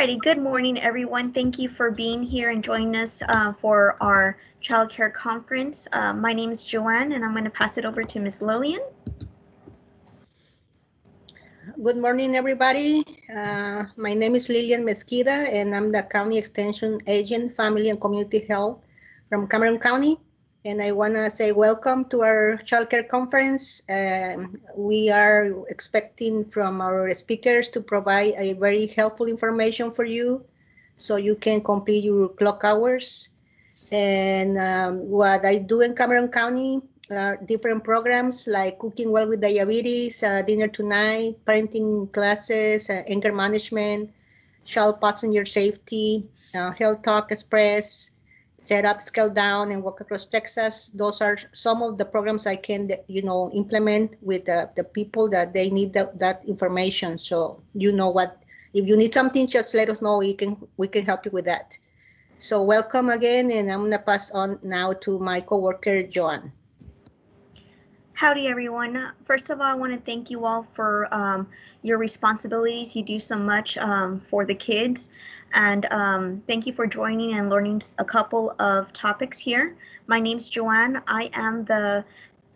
Alrighty, good morning, everyone. Thank you for being here and joining us uh, for our child care conference. Uh, my name is Joanne, and I'm going to pass it over to Ms. Lillian. Good morning, everybody. Uh, my name is Lillian Mesquida, and I'm the County Extension Agent, Family and Community Health from Cameron County. And I want to say welcome to our childcare conference. Um, we are expecting from our speakers to provide a very helpful information for you so you can complete your clock hours. And um, what I do in Cameron County are different programs like Cooking Well with Diabetes, uh, Dinner Tonight, parenting classes, uh, anger management, child passenger safety, uh, Health Talk Express, step up, scale down, and walk across Texas. Those are some of the programs I can, you know, implement with uh, the people that they need the, that information. So you know what, if you need something, just let us know. We can we can help you with that. So welcome again, and I'm gonna pass on now to my coworker Joan. Howdy, everyone. First of all, I want to thank you all for um, your responsibilities. You do so much um, for the kids. And um, thank you for joining and learning a couple of topics here. My name is Joanne. I am the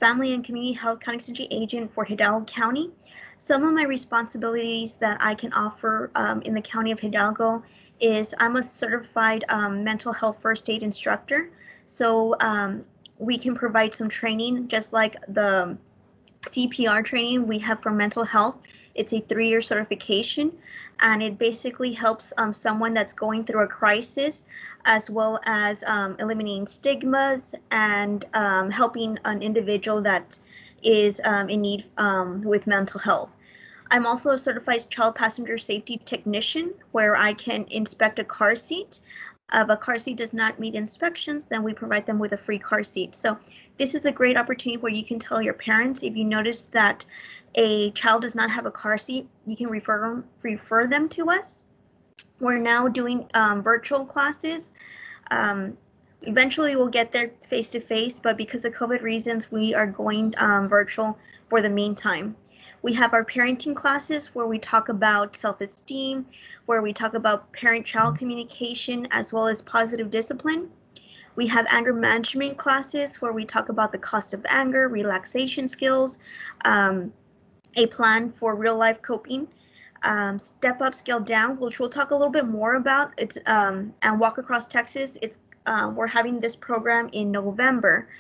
Family and Community Health County Extension Agent for Hidalgo County. Some of my responsibilities that I can offer um, in the County of Hidalgo is I'm a certified um, mental health first aid instructor. So um, we can provide some training just like the CPR training we have for mental health. It's a three-year certification and it basically helps um, someone that's going through a crisis as well as um, eliminating stigmas and um, helping an individual that is um, in need um, with mental health. I'm also a certified child passenger safety technician where I can inspect a car seat. If a car seat does not meet inspections, then we provide them with a free car seat. So this is a great opportunity where you can tell your parents if you notice that a child does not have a car seat, you can refer them, refer them to us. We're now doing um, virtual classes. Um, eventually we'll get there face to face, but because of COVID reasons, we are going um, virtual for the meantime. We have our parenting classes where we talk about self-esteem, where we talk about parent-child communication, as well as positive discipline. We have anger management classes where we talk about the cost of anger, relaxation skills, um, a plan for real life coping. Um, step up, scale down, which we'll talk a little bit more about. It's um, and walk across Texas. It's uh, we're having this program in November,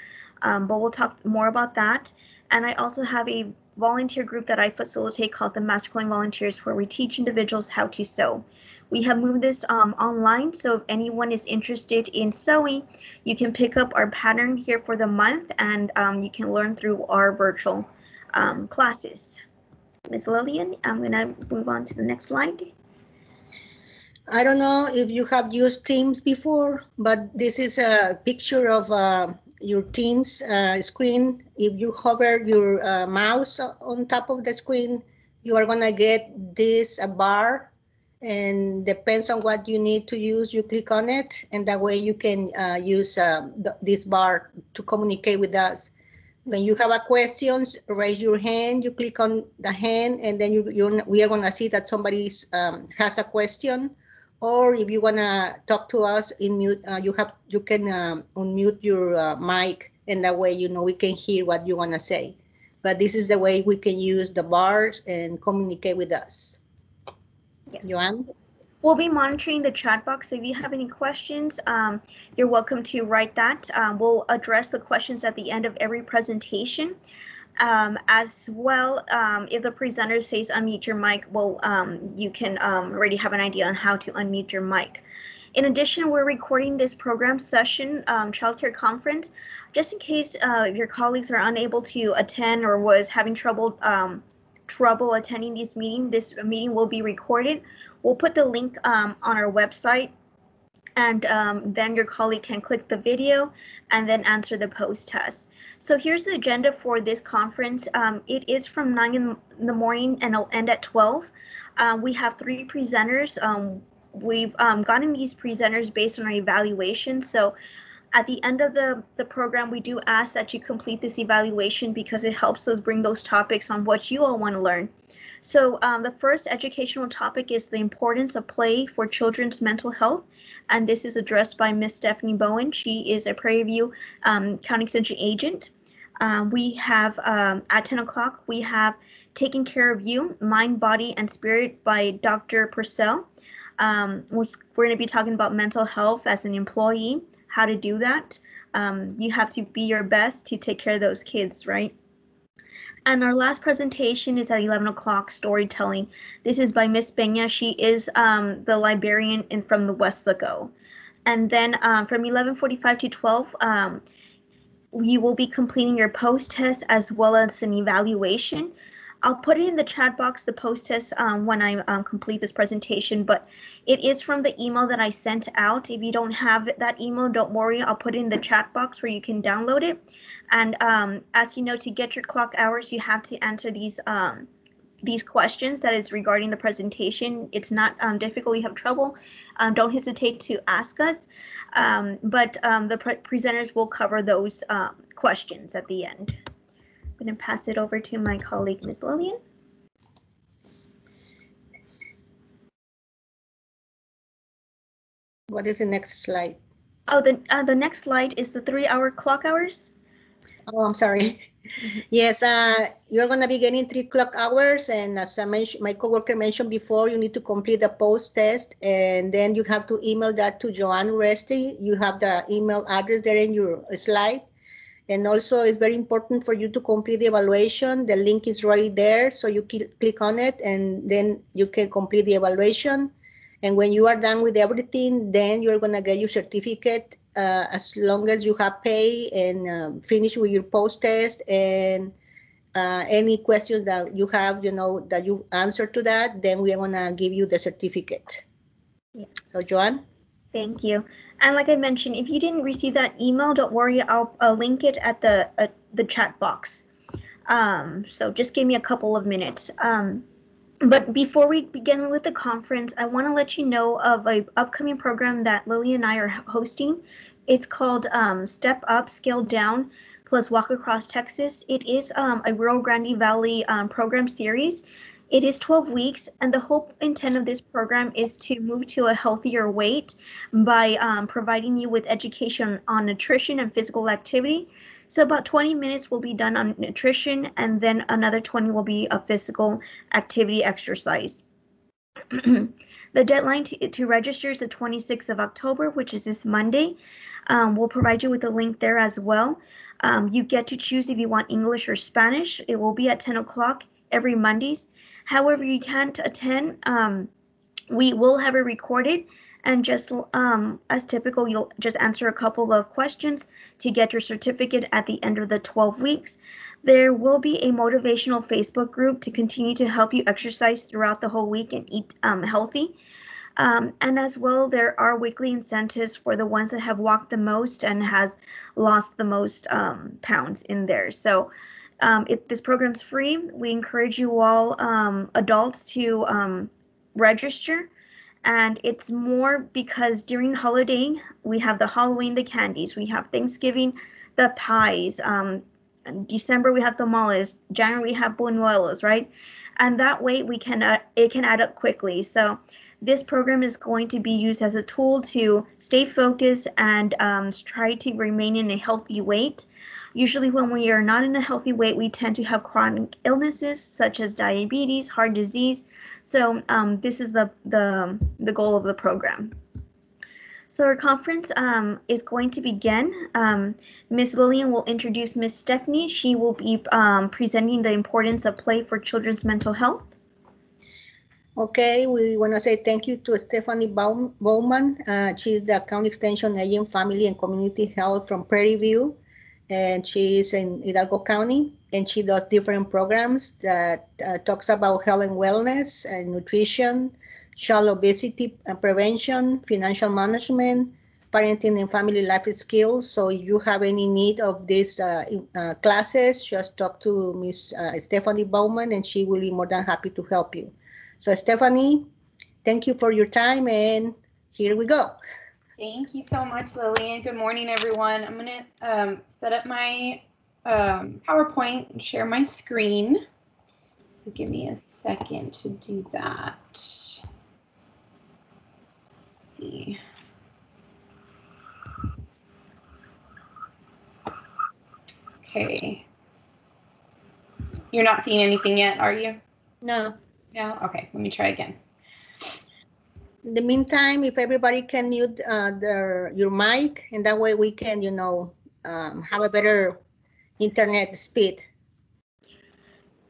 um, but we'll talk more about that. And I also have a volunteer group that I facilitate called the Master Clothing Volunteers, where we teach individuals how to sew. We have moved this um, online, so if anyone is interested in sewing, you can pick up our pattern here for the month, and um, you can learn through our virtual um, classes. Ms. Lillian, I'm going to move on to the next slide. I don't know if you have used Teams before, but this is a picture of uh, your Teams uh, screen. If you hover your uh, mouse on top of the screen, you are going to get this a bar and depends on what you need to use, you click on it, and that way you can uh, use uh, this bar to communicate with us. When you have a question, raise your hand. You click on the hand, and then you, you we are gonna see that somebody um, has a question. Or if you wanna talk to us in mute, uh, you have you can um, unmute your uh, mic, and that way you know we can hear what you wanna say. But this is the way we can use the bars and communicate with us. Yes. Joanne? We'll be monitoring the chat box. So if you have any questions, um, you're welcome to write that. Um, we'll address the questions at the end of every presentation. Um, as well, um, if the presenter says unmute your mic, well, um, you can um, already have an idea on how to unmute your mic. In addition, we're recording this program session, um, childcare conference, just in case uh, your colleagues are unable to attend or was having trouble um, trouble attending this meeting. This meeting will be recorded. We'll put the link um, on our website and um, then your colleague can click the video and then answer the post test. So here's the agenda for this conference. Um, it is from 9 in the morning and it'll end at 12. Uh, we have three presenters. Um, we've um, gotten these presenters based on our evaluation. So at the end of the, the program, we do ask that you complete this evaluation because it helps us bring those topics on what you all want to learn. So um, the first educational topic is the importance of play for children's mental health. And this is addressed by Miss Stephanie Bowman. She is a Prairie View um, County Extension agent. Um, we have um, at 10 o'clock, we have Taking Care of You, Mind, Body, and Spirit by Dr. Purcell. Um, we're going to be talking about mental health as an employee, how to do that. Um, you have to be your best to take care of those kids, right? And our last presentation is at 11 o'clock, storytelling. This is by Miss Peña. She is um, the librarian in, from the Weslaco. And then um, from 11:45 to 12, um, you will be completing your post test as well as an evaluation. I'll put it in the chat box, the post test, um, when I um, complete this presentation, but it is from the email that I sent out. If you don't have that email, don't worry. I'll put it in the chat box where you can download it. And um, as you know, to get your clock hours, you have to answer these um, these questions that is regarding the presentation. It's not um, difficult. You have trouble, um, don't hesitate to ask us. Um, but um, the pre presenters will cover those um, questions at the end. I'm going to pass it over to my colleague, Ms. Lillian. What is the next slide? Oh, the, uh, the next slide is the three-hour clock hours. Oh, I'm sorry. Yes, uh, you're gonna be getting three clock hours, and as I mentioned, my coworker mentioned before, you need to complete the post test, and then you have to email that to Joanne Resti. You have the email address there in your slide. And also, it's very important for you to complete the evaluation. The link is right there, so you click on it, and then you can complete the evaluation. And when you are done with everything, then you're gonna get your certificate uh, as long as you have paid and um, finish with your post test and uh, any questions that you have, you know, that you answer to that, then we're gonna give you the certificate. Yes. So Joanne? Thank you. And like I mentioned, if you didn't receive that email, don't worry, I'll, I'll link it at the the chat box. Um, so just give me a couple of minutes. Um, but before we begin with the conference, I want to let you know of a upcoming program that Lily and I are hosting. It's called um, Step Up, Scale Down, plus Walk Across Texas. It is um, a Rio Grande Valley um, program series. It is 12 weeks, and the whole intent of this program is to move to a healthier weight by um, providing you with education on nutrition and physical activity. So about 20 minutes will be done on nutrition, and then another 20 will be a physical activity exercise. the deadline to, to, register is the 26th of October, which is this Monday. Um, we'll provide you with a link there as well. Um, you get to choose if you want English or Spanish. It will be at 10 o'clock every Mondays. However, you can't attend. Um, we will have it recorded and just um, as typical, you'll just answer a couple of questions to get your certificate at the end of the 12 weeks. There will be a motivational Facebook group to continue to help you exercise throughout the whole week and eat um, healthy. Um, and as well, there are weekly incentives for the ones that have walked the most and has lost the most um, pounds in there. So um, it, this program's free. We encourage you all um, adults to um, register. And it's more because during holiday, we have the Halloween, the candies, we have Thanksgiving, the pies. Um, December, we have tamales. January, we have buñuelos, right? And that way we can, uh, it can add up quickly. So this program is going to be used as a tool to stay focused and um, try to remain in a healthy weight. Usually when we are not in a healthy weight, we tend to have chronic illnesses such as diabetes, heart disease. So um, this is the, the, the goal of the program. So our conference um, is going to begin. Um, Lillian will introduce Miss Stephanie. She will be um, presenting the importance of play for children's mental health. Okay, we want to say thank you to Stephanie Bowman. Uh, is the County Extension Agent Family and Community Health from Prairie View and she's in Hidalgo County, and she does different programs that uh, talks about health and wellness and nutrition, child obesity prevention, financial management, parenting and family life skills. So if you have any need of these uh, uh, classes, just talk to Miss uh, Stephanie Bowman, and she will be more than happy to help you. So Stephanie, thank you for your time, and here we go. Thank you so much, Lillian. Good morning, everyone. I'm going to um, set up my um, PowerPoint and share my screen. So give me a second to do that. Let's see. Okay. You're not seeing anything yet, are you? No. No? Okay, let me try again. In the meantime, if everybody can mute uh, their your mic, and that way we can, you know, um, have a better internet speed.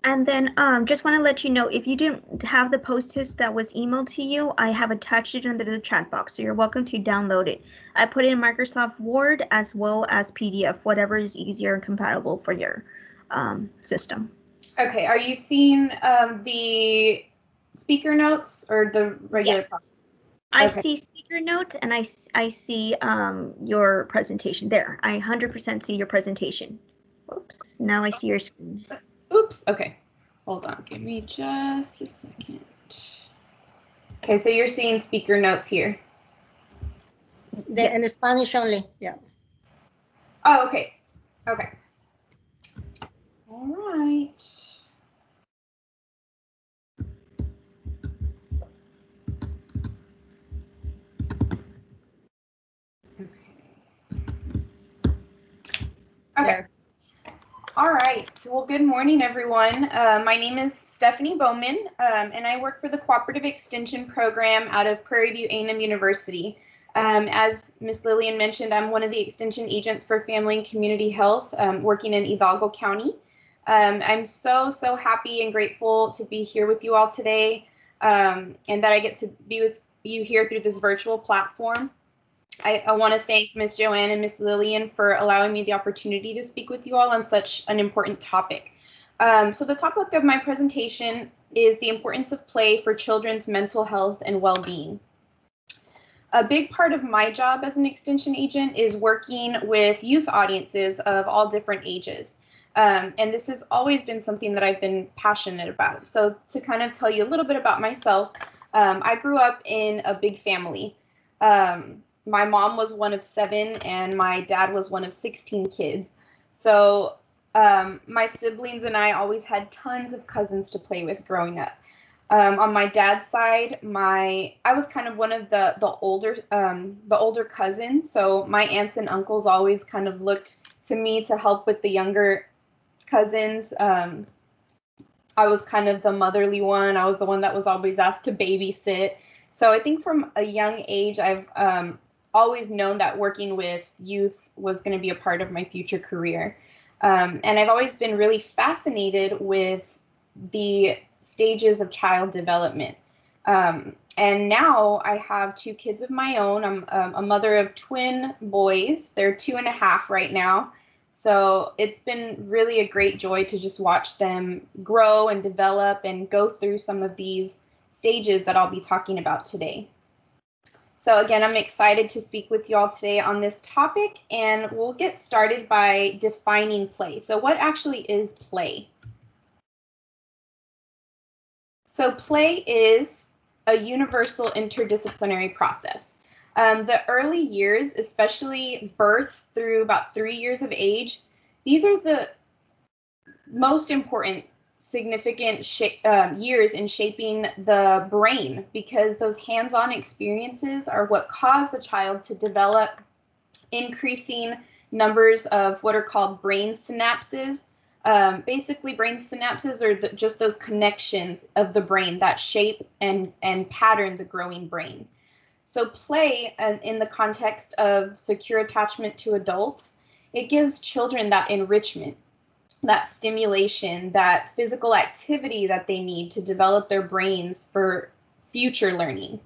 And then um, just want to let you know if you didn't have the post-its that was emailed to you, I have attached it under the chat box. So you're welcome to download it. I put it in Microsoft Word as well as PDF, whatever is easier and compatible for your um, system. Okay, are you seeing um, the speaker notes or the regular? Yes. I Okay. see speaker notes and I, I see um, your presentation there. I 100% see your presentation. Oops, now I see your screen. Oops. Okay. Hold on. Give me just a second. Okay, so you're seeing speaker notes here. The, In Spanish only, yeah. Oh, okay. Okay. All right. Okay. There. All right. Well, good morning, everyone. Uh, my name is Stephanie Bowman, um, and I work for the Cooperative Extension Program out of Prairie View A&M University. Um, as Ms. Lillian mentioned, I'm one of the extension agents for Family and Community Health, um, working in Hidalgo County. Um, I'm so, so happy and grateful to be here with you all today, um, and that I get to be with you here through this virtual platform. I, I want to thank Ms. Joanne and Ms. Lillian for allowing me the opportunity to speak with you all on such an important topic. Um, so the topic of my presentation is the importance of play for children's mental health and well-being. A big part of my job as an extension agent is working with youth audiences of all different ages. Um, and this has always been something that I've been passionate about. So to kind of tell you a little bit about myself, um, I grew up in a big family. Um, my mom was one of seven and my dad was one of 16 kids. So um, my siblings and I always had tons of cousins to play with growing up. Um, on my dad's side, my I was kind of one of the the older um, the older cousins. So my aunts and uncles always kind of looked to me to help with the younger cousins. Um, I was kind of the motherly one. I was the one that was always asked to babysit. So I think from a young age, I've um, always known that working with youth was going to be a part of my future career. Um, and I've always been really fascinated with the stages of child development. Um, and now I have two kids of my own. I'm um, a mother of twin boys. They're two and a half right now. So it's been really a great joy to just watch them grow and develop and go through some of these stages that I'll be talking about today. So again, I'm excited to speak with you all today on this topic and we'll get started by defining play. So what actually is play? So play is a universal interdisciplinary process. Um, the early years, especially birth through about three years of age, these are the most important significant sh- um, years in shaping the brain because those hands-on experiences are what cause the child to develop increasing numbers of what are called brain synapses. Um, basically brain synapses are the, just those connections of the brain that shape and and pattern the growing brain. So play uh, in the context of secure attachment to adults it gives children that enrichment that stimulation that physical activity that they need to develop their brains for future learning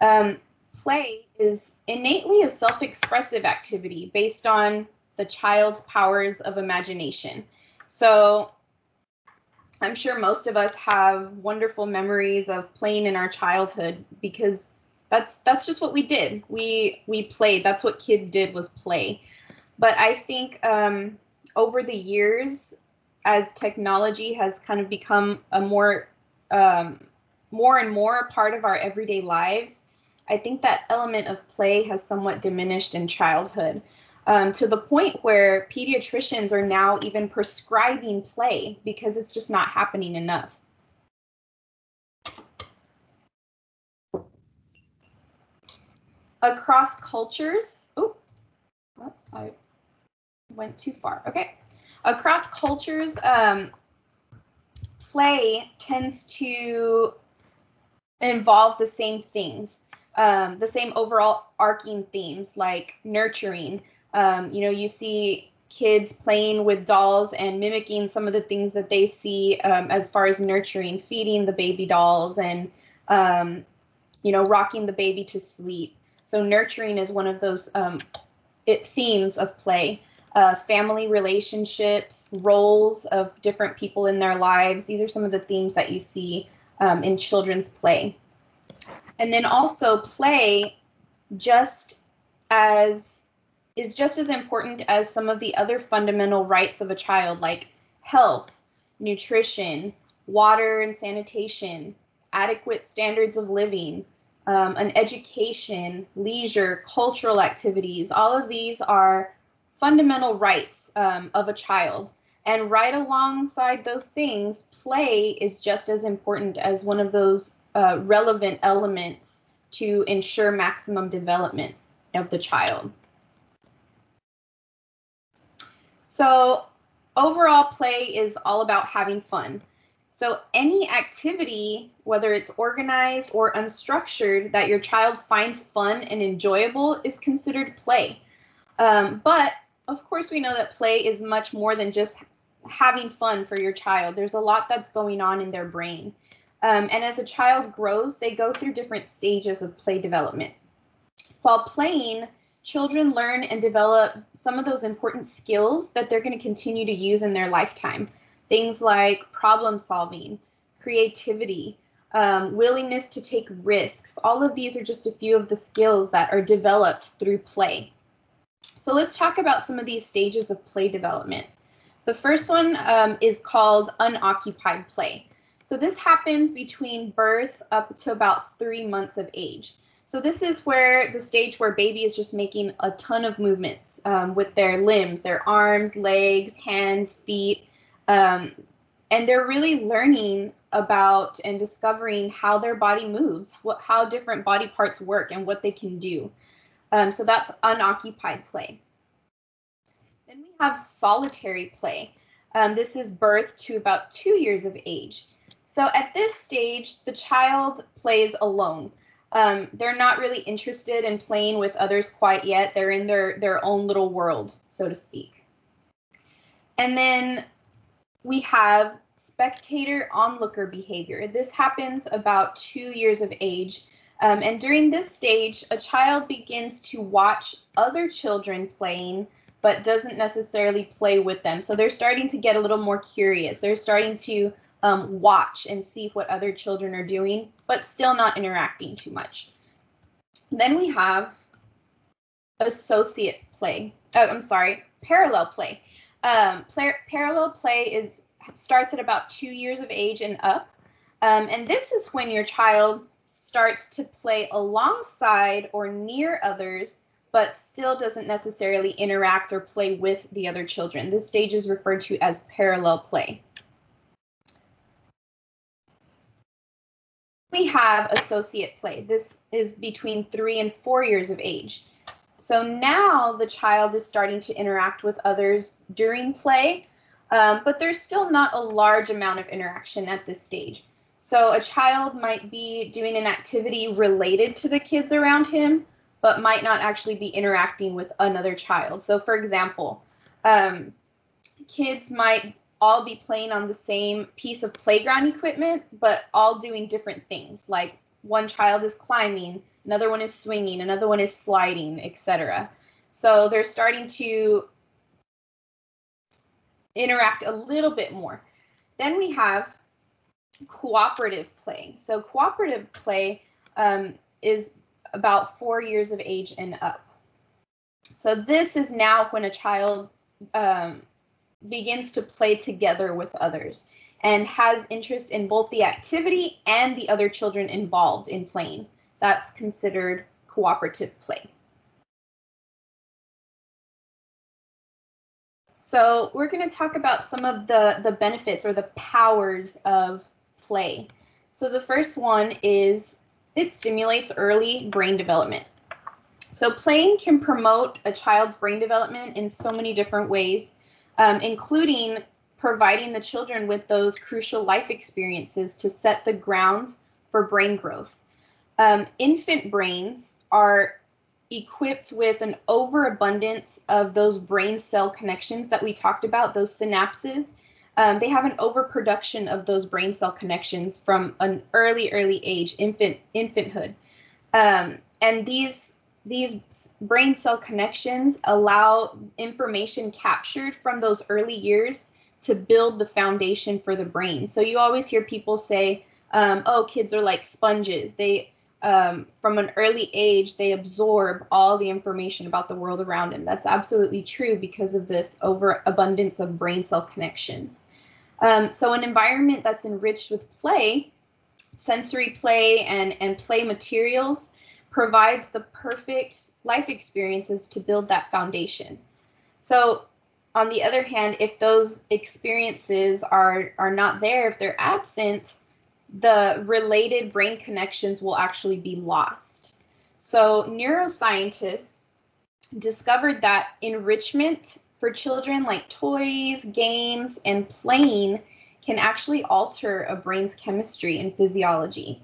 um, play is innately a self-expressive activity based on the child's powers of imagination so I'm sure most of us have wonderful memories of playing in our childhood because that's that's just what we did. We we played. That's what kids did was play. But I think um, over the years, as technology has kind of become a more um, more and more a part of our everyday lives, I think that element of play has somewhat diminished in childhood um, to the point where pediatricians are now even prescribing play because it's just not happening enough. Across cultures, oh, I went too far. Okay. Across cultures, um, play tends to involve the same things, um, the same overall arcing themes like nurturing. Um, you know, you see kids playing with dolls and mimicking some of the things that they see um, as far as nurturing, feeding the baby dolls and, um, you know, rocking the baby to sleep. So nurturing is one of those um, it, themes of play. Uh, family relationships, roles of different people in their lives. These are some of the themes that you see um, in children's play. And then also play just as is just as important as some of the other fundamental rights of a child like health, nutrition, water and sanitation, adequate standards of living, um, an education, leisure, cultural activities. All of these are fundamental rights um, of a child. And right alongside those things, play is just as important as one of those uh, relevant elements to ensure maximum development of the child. So overall play is all about having fun. So any activity, whether it's organized or unstructured, that your child finds fun and enjoyable is considered play. Um, but of course, we know that play is much more than just having fun for your child. There's a lot that's going on in their brain. Um, and as a child grows, they go through different stages of play development. While playing, children learn and develop some of those important skills that they're going to continue to use in their lifetime. Things like problem solving, creativity, um, willingness to take risks. All of these are just a few of the skills that are developed through play. So let's talk about some of these stages of play development. The first one um, is called unoccupied play. So this happens between birth up to about three months of age. So this is where the stage where baby is just making a ton of movements um, with their limbs, their arms, legs, hands, feet, um, and they're really learning about and discovering how their body moves, what, how different body parts work, and what they can do. Um, so that's unoccupied play. Then we have solitary play. Um, this is birth to about two years of age. So at this stage, the child plays alone. Um, they're not really interested in playing with others quite yet. They're in their, their own little world, so to speak. And then we have spectator onlooker behavior. This happens about two years of age. Um, and during this stage, a child begins to watch other children playing, but doesn't necessarily play with them. So they're starting to get a little more curious. They're starting to um, watch and see what other children are doing, but still not interacting too much. Then we have associate play. Oh, I'm sorry, parallel play. Um, parallel play is starts at about two years of age and up. Um, and this is when your child starts to play alongside or near others, but still doesn't necessarily interact or play with the other children. This stage is referred to as parallel play. We have associate play. This is between three and four years of age. So now the child is starting to interact with others during play, um, but there's still not a large amount of interaction at this stage. So a child might be doing an activity related to the kids around him, but might not actually be interacting with another child. So for example, um, kids might all be playing on the same piece of playground equipment, but all doing different things. Like one child is climbing, another one is swinging, another one is sliding, etc. So they're starting to interact a little bit more. Then we have cooperative play. So cooperative play um, is about four years of age and up. So this is now when a child um, begins to play together with others and has interest in both the activity and the other children involved in playing. That's considered cooperative play. So we're going to talk about some of the, the benefits or the powers of play. So the first one is it stimulates early brain development. So playing can promote a child's brain development in so many different ways, um, including providing the children with those crucial life experiences to set the ground for brain growth. Um, infant brains are equipped with an overabundance of those brain cell connections that we talked about, those synapses. Um, they have an overproduction of those brain cell connections from an early, early age, infant, infanthood. Um, and these these brain cell connections allow information captured from those early years to build the foundation for the brain. So you always hear people say, um, "Oh, kids are like sponges. They um, from an early age, they absorb all the information about the world around them. That's absolutely true because of this overabundance of brain cell connections. Um, so, an environment that's enriched with play, sensory play, and, and play materials provides the perfect life experiences to build that foundation. So, on the other hand, if those experiences are, are not there, if they're absent, the related brain connections will actually be lost. So, neuroscientists discovered that enrichment for children, like toys, games, and playing, can actually alter a brain's chemistry and physiology.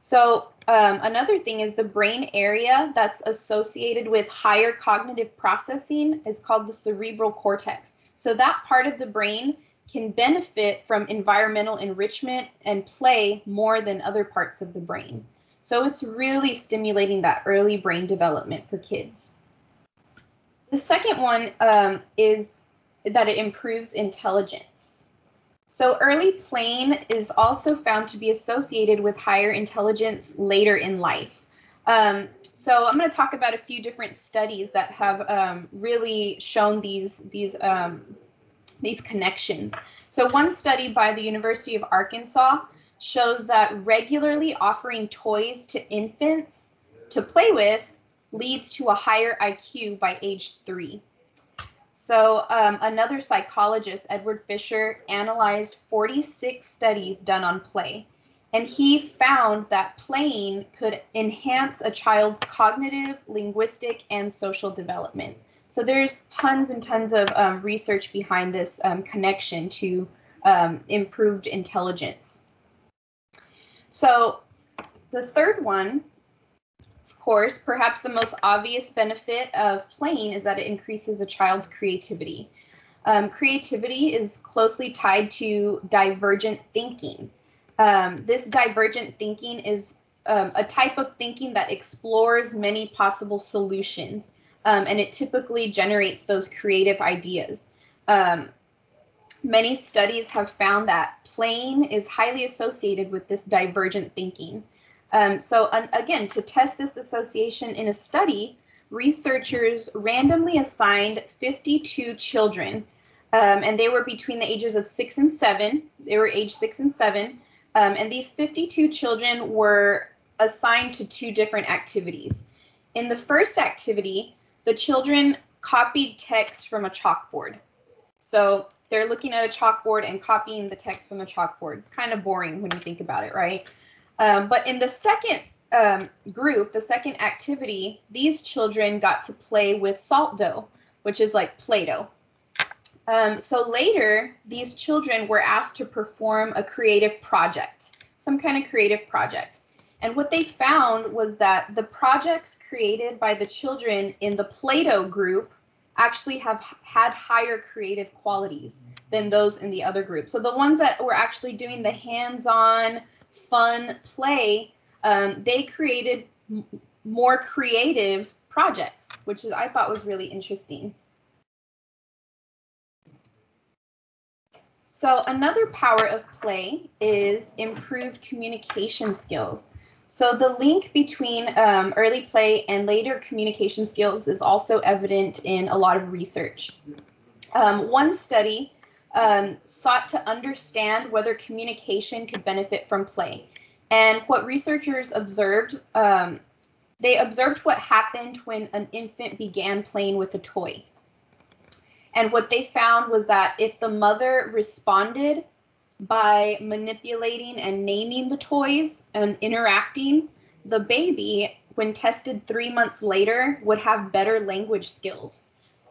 So, um, another thing is the brain area that's associated with higher cognitive processing is called the cerebral cortex. So, that part of the brain can benefit from environmental enrichment and play more than other parts of the brain. So it's really stimulating that early brain development for kids. The second one um, is that it improves intelligence. So early playing is also found to be associated with higher intelligence later in life. Um, so I'm going to talk about a few different studies that have um, really shown these these um, these connections. So one study by the University of Arkansas shows that regularly offering toys to infants to play with leads to a higher IQ by age three. So um, another psychologist, Edgar Fisher, analyzed 46 studies done on play. And he found that playing could enhance a child's cognitive, linguistic, and social development. So there's tons and tons of um, research behind this um, connection to um, improved intelligence. So the third one, of course, perhaps the most obvious benefit of playing is that it increases a child's creativity. Um, creativity is closely tied to divergent thinking. Um, this divergent thinking is um, a type of thinking that explores many possible solutions um, and it typically generates those creative ideas. Um, many studies have found that playing is highly associated with this divergent thinking. Um, so again, to test this association in a study, researchers randomly assigned 52 children, um, and they were between the ages of six and seven. They were age six and seven, um, and these 52 children were assigned to two different activities. In the first activity, the children copied text from a chalkboard. So they're looking at a chalkboard and copying the text from the chalkboard. Kind of boring when you think about it, right? Um, but in the second um, group, the second activity, these children got to play with salt dough, which is like Play-Doh. Um, so later, these children were asked to perform a creative project, some kind of creative project. And what they found was that the projects created by the children in the Play-Doh group actually have had higher creative qualities than those in the other group. So the ones that were actually doing the hands-on, fun play, um, they created more creative projects, which is, I thought was really interesting. So another power of play is improved communication skills. So the link between um, early play and later communication skills is also evident in a lot of research. Um, one study um, sought to understand whether communication could benefit from play. And what researchers observed, um, they observed what happened when an infant began playing with a toy. And what they found was that if the mother responded by manipulating and naming the toys and interacting, the baby when tested three months later, would have better language skills.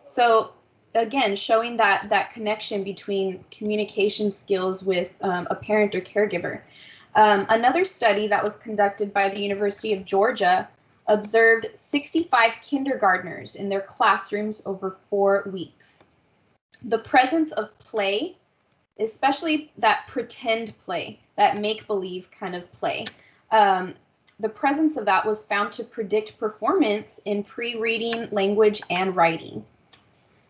So again, showing that that connection between communication skills with um, a parent or caregiver. Um, another study that was conducted by the University of Georgia observed 65 kindergartners in their classrooms over four weeks. The presence of play, especially that pretend play, that make believe kind of play, um, the presence of that was found to predict performance in pre reading, language, and writing.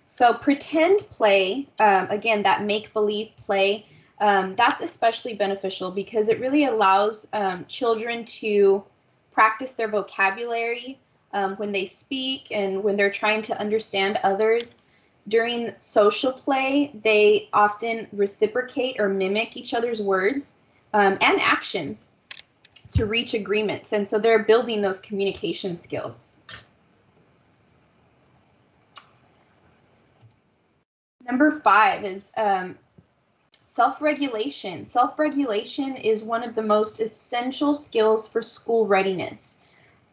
So, pretend play, um, again, that make believe play, um, that's especially beneficial because it really allows um, children to practice their vocabulary um, when they speak and when they're trying to understand others. During social play, they often reciprocate or mimic each other's words um, and actions to reach agreements. And so they're building those communication skills. Number five is um, self-regulation. Self-regulation is one of the most essential skills for school readiness.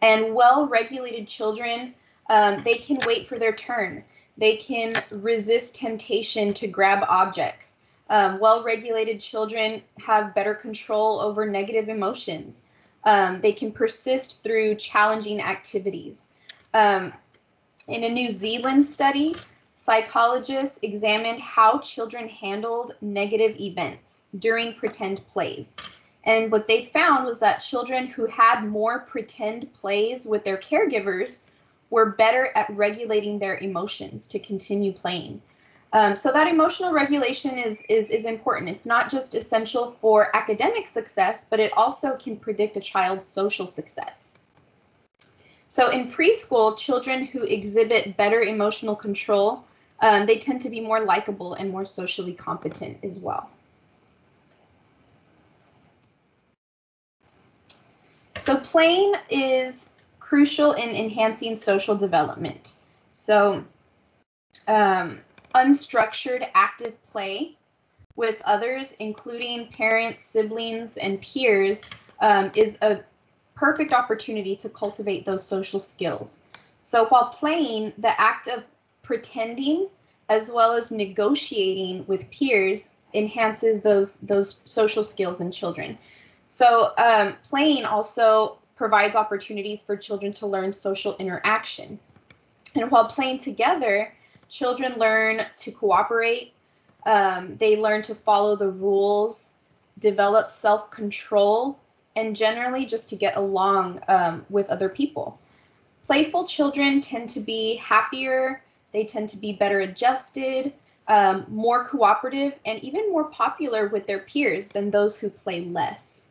And well-regulated children, um, they can wait for their turn. They can resist temptation to grab objects. Um, well-regulated children have better control over negative emotions. Um, they can persist through challenging activities. Um, in a New Zealand study, psychologists examined how children handled negative events during pretend plays. And what they found was that children who had more pretend plays with their caregivers were better at regulating their emotions to continue playing. Um, so that emotional regulation is, is, is important. It's not just essential for academic success, but it also can predict a child's social success. So in preschool, children who exhibit better emotional control um, they tend to be more likable and more socially competent as well. So playing is crucial in enhancing social development. So um, unstructured active play with others, including parents, siblings, and peers, um, is a perfect opportunity to cultivate those social skills. So while playing, the act of pretending as well as negotiating with peers enhances those those social skills in children. So um, playing also provides opportunities for children to learn social interaction. And while playing together, children learn to cooperate. Um, they learn to follow the rules, develop self-control, and generally just to get along um, with other people. Playful children tend to be happier, they tend to be better adjusted, um, more cooperative, and even more popular with their peers than those who play less.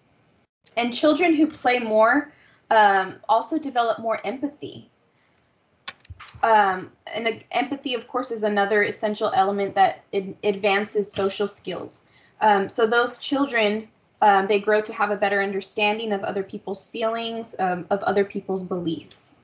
And children who play more um, also develop more empathy. Um, and empathy, of course, is another essential element that advances social skills. Um, so those children, um, they grow to have a better understanding of other people's feelings, um, of other people's beliefs.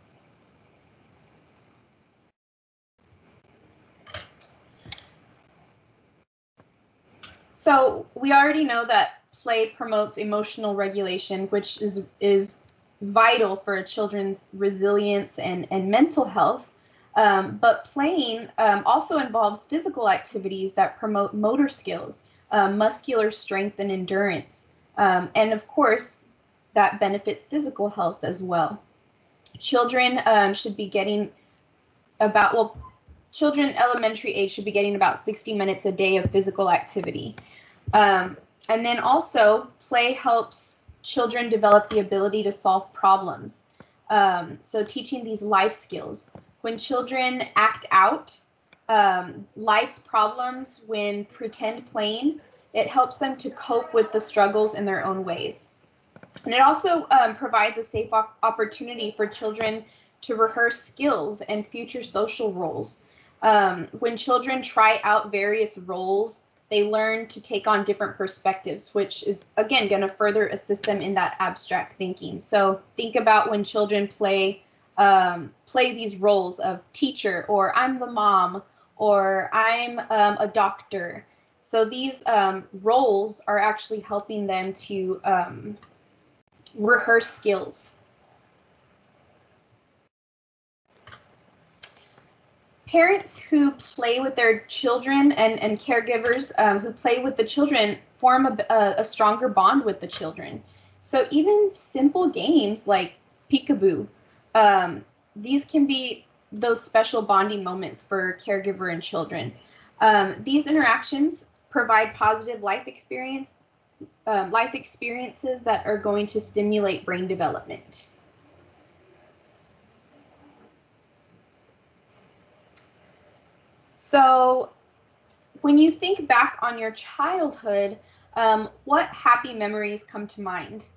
So we already know that play promotes emotional regulation, which is is vital for a children's resilience and, and mental health. Um, but playing um, also involves physical activities that promote motor skills, uh, muscular strength, and endurance. Um, and of course, that benefits physical health as well. Children um, should be getting about, well, children elementary age should be getting about 60 minutes a day of physical activity. Um, and then also, play helps children develop the ability to solve problems. Um, so, teaching these life skills. When children act out um, life's problems when pretend playing, it helps them to cope with the struggles in their own ways. And it also um, provides a safe op opportunity for children to rehearse skills and future social roles. Um, when children try out various roles they learn to take on different perspectives, which is again going to further assist them in that abstract thinking. So think about when children play um, play these roles of teacher, or I'm the mom, or I'm um, a doctor. So these um, roles are actually helping them to um, rehearse skills. Parents who play with their children and, and caregivers um, who play with the children form a, a, a, stronger bond with the children. So even simple games like peekaboo, um, these can be those special bonding moments for caregiver and children. Um, these interactions provide positive life experience, um, life experiences that are going to stimulate brain development. So when you think back on your childhood, um, what happy memories come to mind?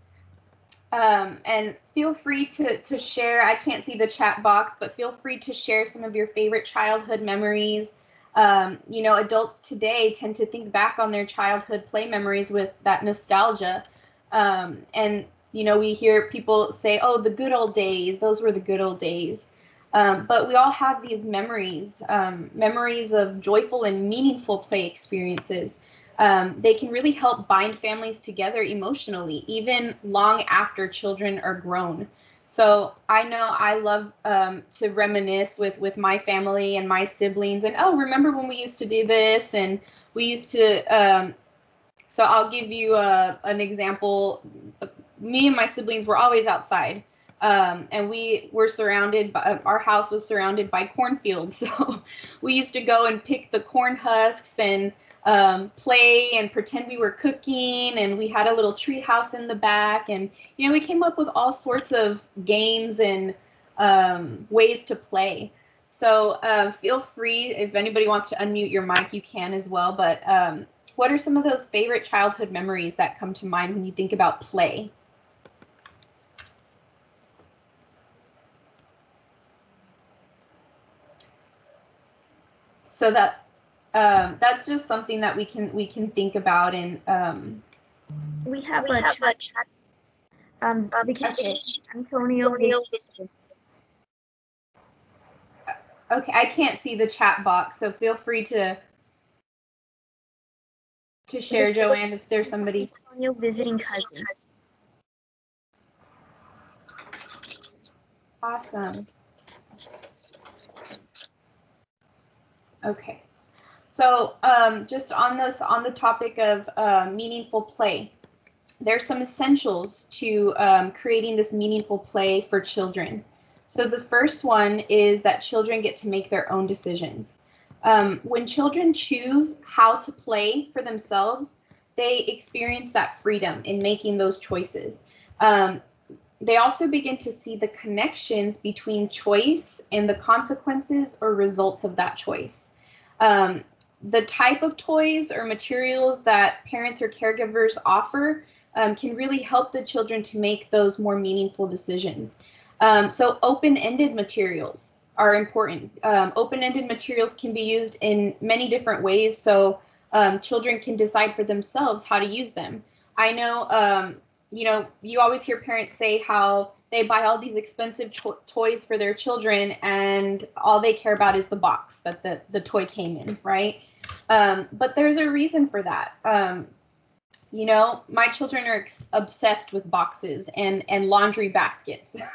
Um, and feel free to, to share. I can't see the chat box, but feel free to share some of your favorite childhood memories. Um, you know, adults today tend to think back on their childhood play memories with that nostalgia. Um, and, you know, we hear people say, oh, the good old days, those were the good old days. Um, but we all have these memories, um, memories of joyful and meaningful play experiences. Um, they can really help bind families together emotionally, even long after children are grown. So I know I love um, to reminisce with with my family and my siblings, and oh, remember when we used to do this, and we used to. Um, so I'll give you a, uh, an example. Me and my siblings were always outside um, and we were surrounded by uh, our house was surrounded by cornfields. So we used to go and pick the corn husks and um, play and pretend we were cooking. And we had a little tree house in the back. And, you know, we came up with all sorts of games and um, ways to play. So uh, feel free if anybody wants to unmute your mic, you can as well. But um, what are some of those favorite childhood memories that come to mind when you think about play? So that um, that's just something that we can we can think about and um, we have we a have chat. chat. Um, we can okay. Antonio. Okay, I can't see the chat box, so feel free to to share, Joanne, if there's somebody. Antonio visiting cousins. Awesome. Okay. So um, just on this, on the topic of uh, meaningful play, there's some essentials to um, creating this meaningful play for children. So the first one is that children get to make their own decisions. Um, when children choose how to play for themselves, they experience that freedom in making those choices. Um, they also begin to see the connections between choice and the consequences or results of that choice. Um, the type of toys or materials that parents or caregivers offer um, can really help the children to make those more meaningful decisions. Um, so open-ended materials are important. Um, open-ended materials can be used in many different ways so um, children can decide for themselves how to use them. I know, um, you know, you always hear parents say how they buy all these expensive to- toys for their children and all they care about is the box that the, the toy came in right? Um, but there's a reason for that. Um, you know my children are ex- obsessed with boxes and and laundry baskets.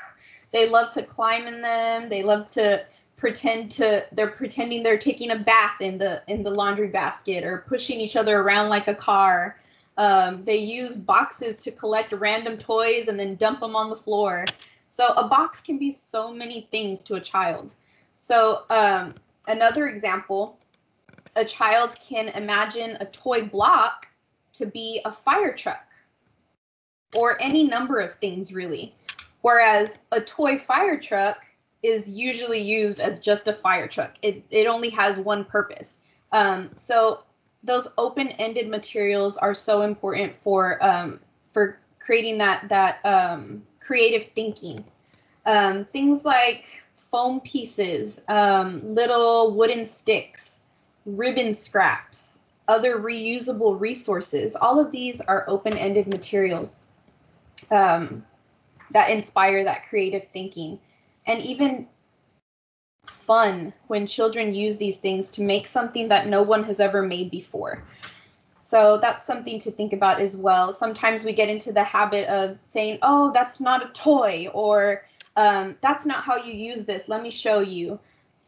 They love to climb in them. They love to pretend to they're pretending they're taking a bath in the in the laundry basket or pushing each other around like a car um, they use boxes to collect random toys and then dump them on the floor. So a box can be so many things to a child. So um, another example, a child can imagine a toy block to be a fire truck or any number of things really. Whereas a toy fire truck is usually used as just a fire truck. It, it only has one purpose. Um, so those open-ended materials are so important for um, for creating that that um, creative thinking. Um, things like foam pieces, um, little wooden sticks, ribbon scraps, other reusable resources. All of these are open-ended materials um, that inspire that creative thinking. And even fun when children use these things to make something that no one has ever made before. So that's something to think about as well. Sometimes we get into the habit of saying, oh, that's not a toy, or um, that's not how you use this. Let me show you.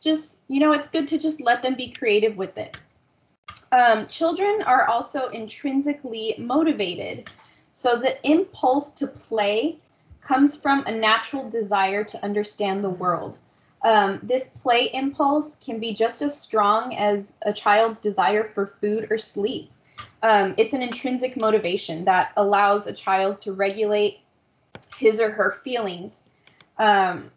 just, you know, it's good to just let them be creative with it. Um, children are also intrinsically motivated. So the impulse to play comes from a natural desire to understand the world. Um, this play impulse can be just as strong as a child's desire for food or sleep. Um, it's an intrinsic motivation that allows a child to regulate his or her feelings. Um,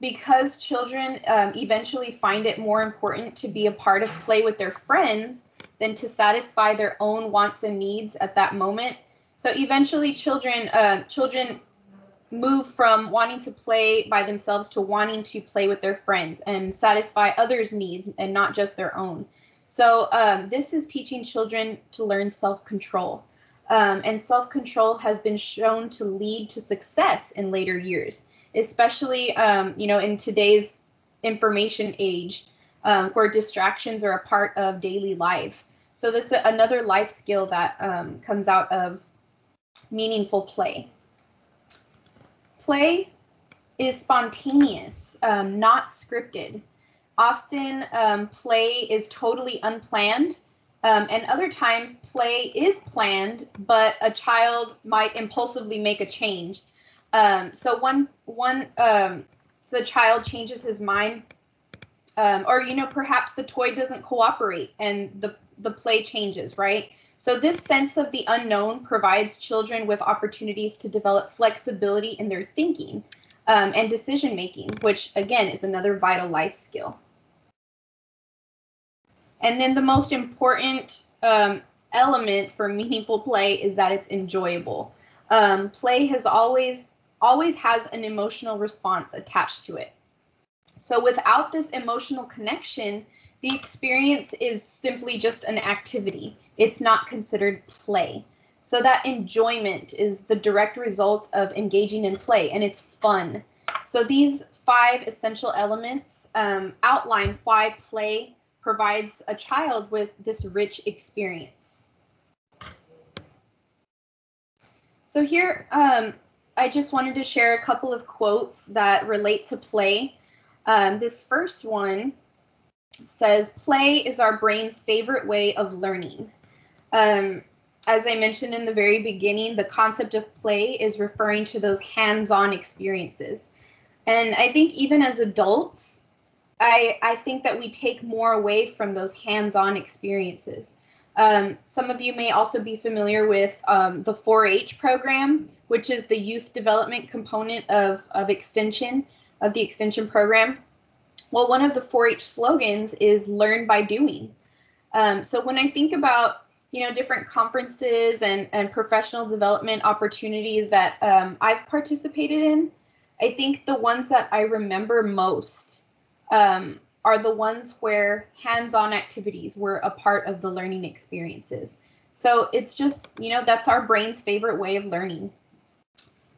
because children um, eventually find it more important to be a part of play with their friends than to satisfy their own wants and needs at that moment. So eventually, children uh, children move from wanting to play by themselves to wanting to play with their friends and satisfy others' needs and not just their own. So um, this is teaching children to learn self-control. Um, and self-control has been shown to lead to success in later years, especially um, you know in today's information age, um, where distractions are a part of daily life. So this is another life skill that um, comes out of meaningful play. Play is spontaneous, um, not scripted. Often, um, play is totally unplanned, um, and other times, play is planned, but a child might impulsively make a change. Um, so one one um, the child changes his mind, um, or you know perhaps the toy doesn't cooperate, and the the play changes, right? So this sense of the unknown provides children with opportunities to develop flexibility in their thinking um, and decision making, which again is another vital life skill. And then the most important um, element for meaningful play is that it's enjoyable. Um, play has always always has an emotional response attached to it. So without this emotional connection, the experience is simply just an activity it's not considered play. So that enjoyment is the direct result of engaging in play and it's fun. So these five essential elements um, outline why play provides a child with this rich experience. So here, um, I just wanted to share a couple of quotes that relate to play. Um, this first one says, play is our brain's favorite way of learning. Um, as I mentioned in the very beginning, the concept of play is referring to those hands on experiences. And I think even as adults, I, I think that we take more away from those hands on experiences. Um, some of you may also be familiar with um, the 4 H program, which is the youth development component of, of extension, of the extension program. Well, one of the 4 H slogans is learn by doing. Um, so when I think about you know different conferences and and professional development opportunities that um, I've participated in. I think the ones that I remember most um, are the ones where hands-on activities were a part of the learning experiences. So it's just you know that's our brain's favorite way of learning.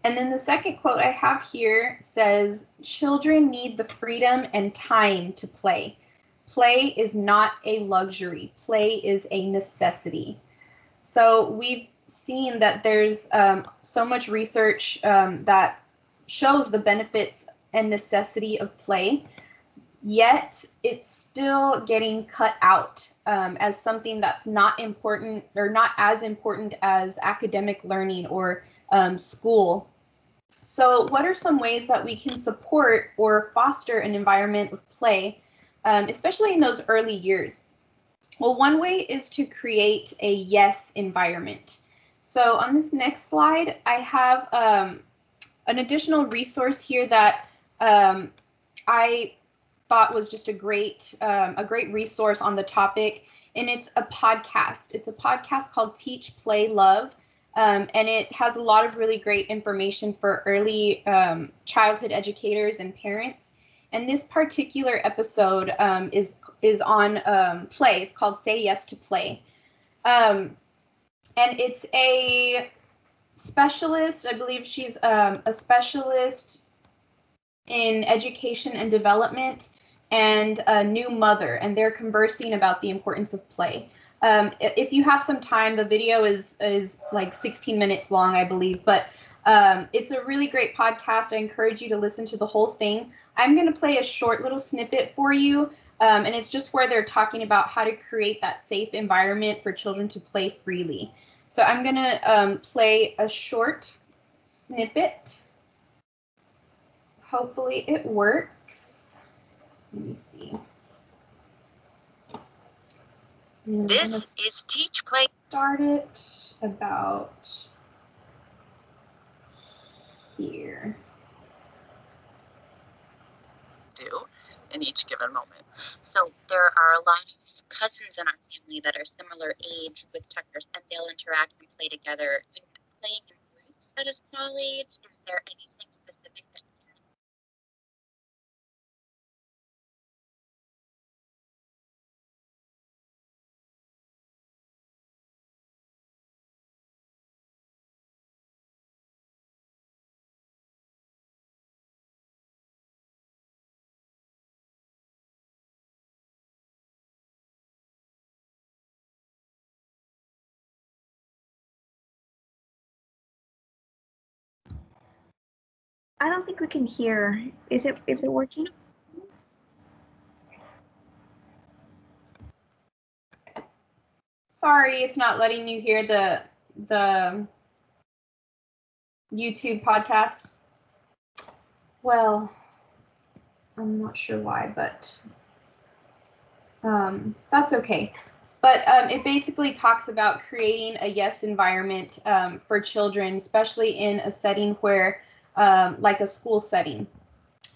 And then the second quote I have here says, "Children need the freedom and time to play." play is not a luxury, play is a necessity. So we've seen that there's um, so much research um, that shows the benefits and necessity of play, yet it's still getting cut out um, as something that's not important or not as important as academic learning or um, school. So, what are some ways that we can support or foster an environment of play um, especially in those early years? Well, one way is to create a yes environment. So on this next slide, I have um, an additional resource here that um, I thought was just a great um, a great resource on the topic, and it's a podcast. It's a podcast called Teach, Play, Love, um, and it has a lot of really great information for early um, childhood educators and parents. And this particular episode um, is is on um, play. It's called "Say Yes to Play," um, and it's a specialist. I believe she's um, a specialist in education and development, and a new mother, and they're conversing about the importance of play. Um, if you have some time, the video is is like 16 minutes long, I believe, but Um, it's a really great podcast. I encourage you to listen to the whole thing. I'm going to play a short little snippet for you, um, and it's just where they're talking about how to create that safe environment for children to play freely. So I'm going to um, play a short snippet. Hopefully it works. Let me see. This is Teach Play. Start it about here. Do in each given moment. So there are a lot of cousins in our family that are similar age with Tuckers, and they'll interact and play together. Playing in groups at a small age, is there anything I don't think we can hear. Is it is it working? Sorry, it's not letting you hear the the YouTube podcast. Well, I'm not sure why, but um, that's okay. But um, it basically talks about creating a yes environment um, for children, especially in a setting where, um, like a school setting.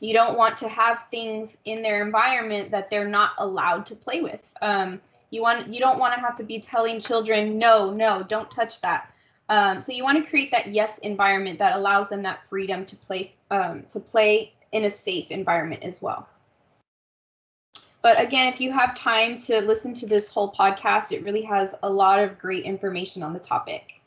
You don't want to have things in their environment that they're not allowed to play with. Um, you want you don't want to have to be telling children no, no, don't touch that. Um, so you want to create that yes environment that allows them that freedom to play um, to play in a safe environment as well. But again, if you have time to listen to this whole podcast, it really has a lot of great information on the topic.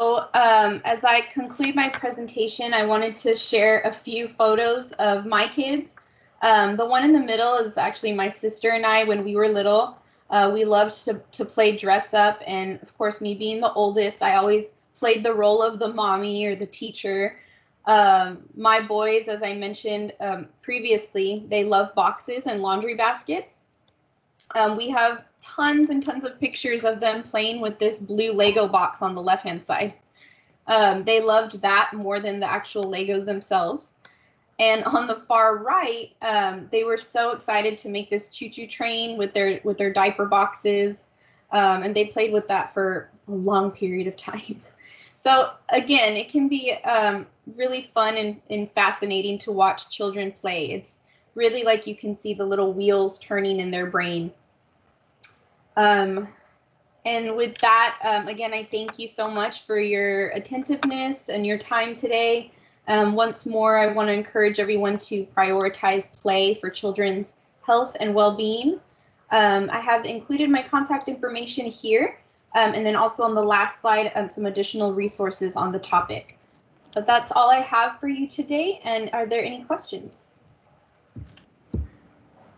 So um, as I conclude my presentation, I wanted to share a few photos of my kids. Um, the one in the middle is actually my sister and I when we were little. Uh, we loved to, to play dress up. And of course, me being the oldest, I always played the role of the mommy or the teacher. Um, my boys, as I mentioned um, previously, they love boxes and laundry baskets. Um, we have tons and tons of pictures of them playing with this blue Lego box on the left hand side. Um, they loved that more than the actual Legos themselves. And on the far right, um, they were so excited to make this choo-choo train with their with their diaper boxes, um, and they played with that for a long period of time. So again, it can be um, really fun and, and fascinating to watch children play. It's really like you can see the little wheels turning in their brain. Um, and with that, um, again, I thank you so much for your attentiveness and your time today. Um, once more, I want to encourage everyone to prioritize play for children's health and well-being. Um, I have included my contact information here, um, and then also on the last slide, um, some additional resources on the topic. But that's all I have for you today, and are there any questions?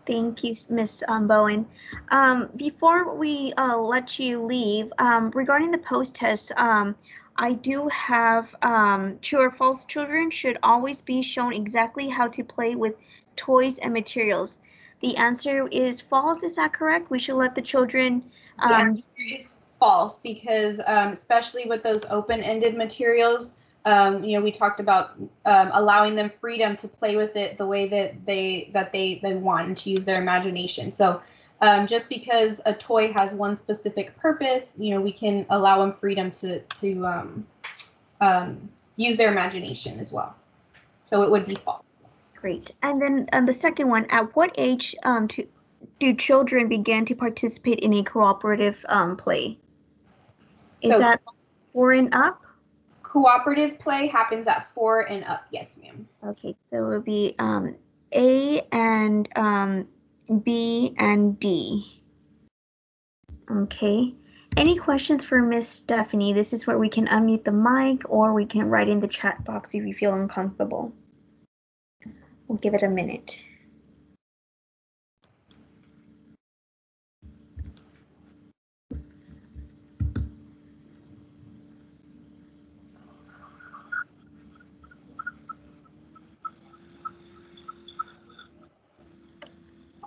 Thank you, Miss um, Bowman. Um, before we uh, let you leave, um, regarding the post test, um, I do have um, true or false children should always be shown exactly how to play with toys and materials. The answer is false. Is that correct? We should let the children. The Um, answer is false because, um, especially with those open-ended materials, um, you know, we talked about um, allowing them freedom to play with it the way that they that they they want and to use their imagination. So, um, just because a toy has one specific purpose, you know, we can allow them freedom to to um, um, use their imagination as well. So it would be false. Great. And then um, the second one, at what age um, to, do children begin to participate in a cooperative um, play? Is So- that four and up? Cooperative play happens at four and up. Yes, ma'am. Okay, so it would be um, A and um, B and D. Okay. Any questions for Miss Stephanie? This is where we can unmute the mic or we can write in the chat box if you feel uncomfortable. We'll give it a minute.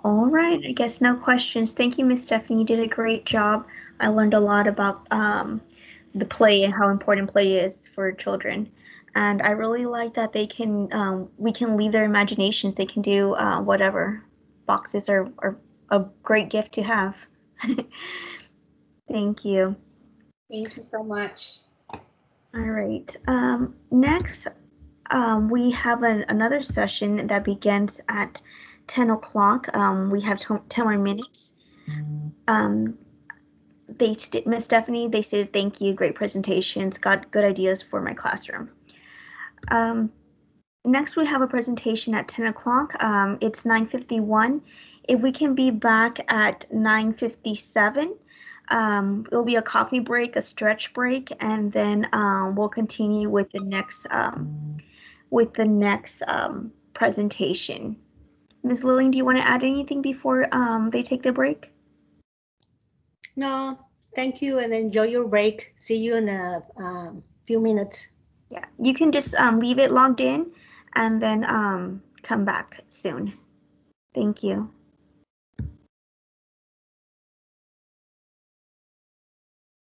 All right, I guess no questions. Thank you, Miss Stephanie. You did a great job. I learned a lot about um, the play and how important play is for children. And I really like that they can, um, we can leave their imaginations. They can do uh, whatever. Boxes are, are a great gift to have. Thank you. Thank you so much. All right. Um, next, um, we have an, another session that begins at 10 o'clock. Um, we have 10 more minutes. Um, they st- Miss Stephanie, they said thank you, great presentations, got good ideas for my classroom. Um, next, we have a presentation at 10 o'clock. Um, it's 9:51. If we can be back at 9:57, um, it'll be a coffee break, a stretch break, and then um, we'll continue with the next um, with the next um, presentation. Ms. Lilling, do you want to add anything before um, they take the break? No, thank you and enjoy your break. See you in a um, few minutes. Yeah, you can just um, leave it logged in and then um, come back soon. Thank you.